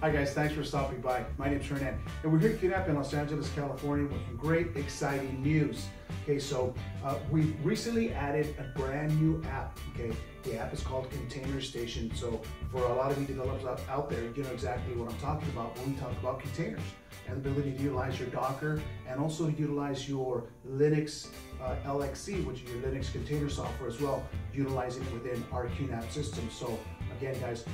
Hi guys, thanks for stopping by. My name's Hernan, and we're here at QNAP in Los Angeles, California with some great, exciting news. Okay, so uh, we recently added a brand new app. Okay, the app is called Container Station. So for a lot of you developers out, out there, you know exactly what I'm talking about when we talk about containers and the ability to utilize your Docker and also utilize your Linux uh, LXC, which is your Linux container software as well, utilizing it within our QNAP system. So again, guys,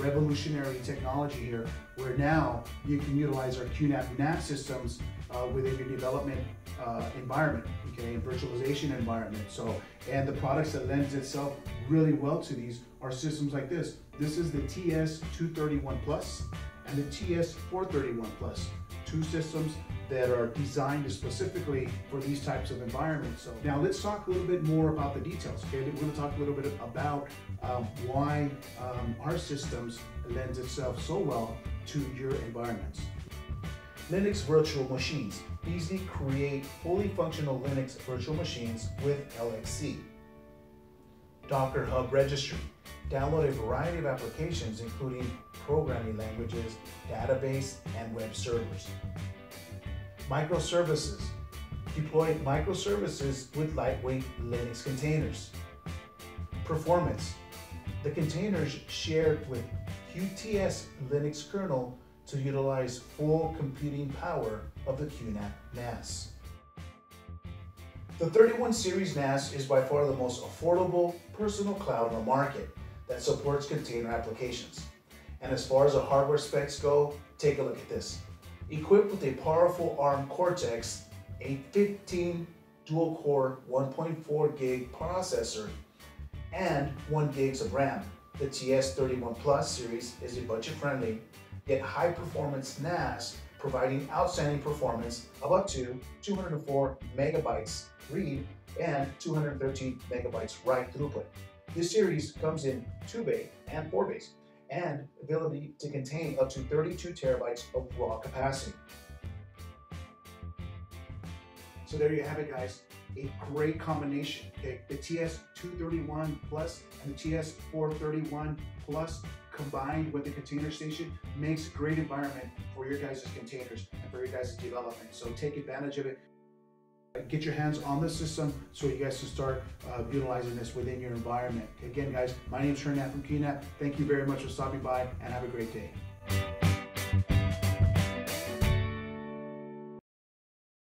revolutionary technology here where now you can utilize our QNAP NAS systems uh, within your development uh, environment, okay, virtualization environment. So, and the products that lends itself really well to these are systems like this. This is the TS231 Plus and the TS431 Plus, two systems that are designed specifically for these types of environments. So now let's talk a little bit more about the details. Okay, we're going to talk a little bit about um, why um, our systems lends itself so well to your environments. Linux virtual machines. Easily create fully functional Linux virtual machines with LXC. Docker Hub Registry. Download a variety of applications including programming languages, database, and web servers. Microservices. Deploy microservices with lightweight Linux containers. Performance. The containers shared with QTS Linux kernel to utilize full computing power of the QNAP NAS. The 31 series NAS is by far the most affordable personal cloud on the market that supports container applications. And as far as the hardware specs go, take a look at this. Equipped with a powerful ARM Cortex, a 15 dual-core 1.4 gig processor, and 1 gigs of RAM, the TS31 Plus series is a budget-friendly yet high-performance NAS providing outstanding performance of up to 204 megabytes read and 213 megabytes write throughput. This series comes in 2 bay and 4 bays and ability to contain up to 32 terabytes of raw capacity. So there you have it guys, a great combination. Okay, the TS231 Plus and the TS431 Plus combined with the container station makes a great environment for your guys' containers and for your guys' development. So take advantage of it. Get your hands on the system so you guys can start uh, utilizing this within your environment. Again, guys, my name is Hernan from QNAP. Thank you very much for stopping by and have a great day.